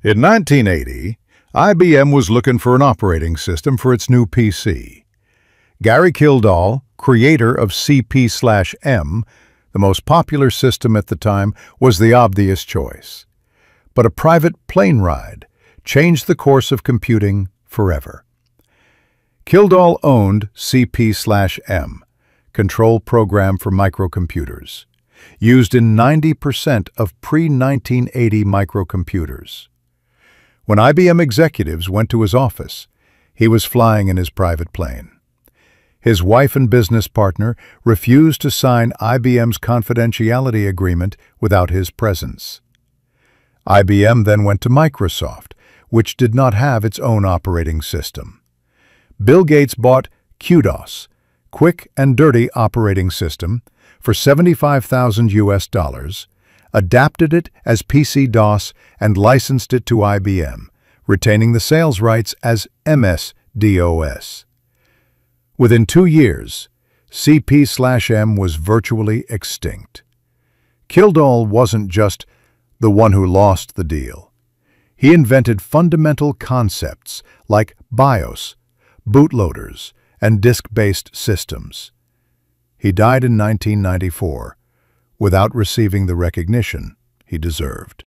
In 1980, IBM was looking for an operating system for its new PC. Gary Kildall, creator of CP/M, the most popular system at the time, was the obvious choice. But a private plane ride changed the course of computing forever. Kildall owned CP/M, control program for microcomputers, used in 90% of pre-1980 microcomputers. When IBM executives went to his office, he was flying in his private plane. His wife and business partner refused to sign IBM's confidentiality agreement without his presence. IBM then went to Microsoft, which did not have its own operating system. Bill Gates bought QDOS, Quick and Dirty Operating System, for 75,000 US dollars, adapted it as PC-DOS and licensed it to IBM, retaining the sales rights as MS-DOS. Within two years, CP/M was virtually extinct. Kildall wasn't just the one who lost the deal. He invented fundamental concepts like BIOS, bootloaders, and disk-based systems. He died in 1994 without receiving the recognition he deserved.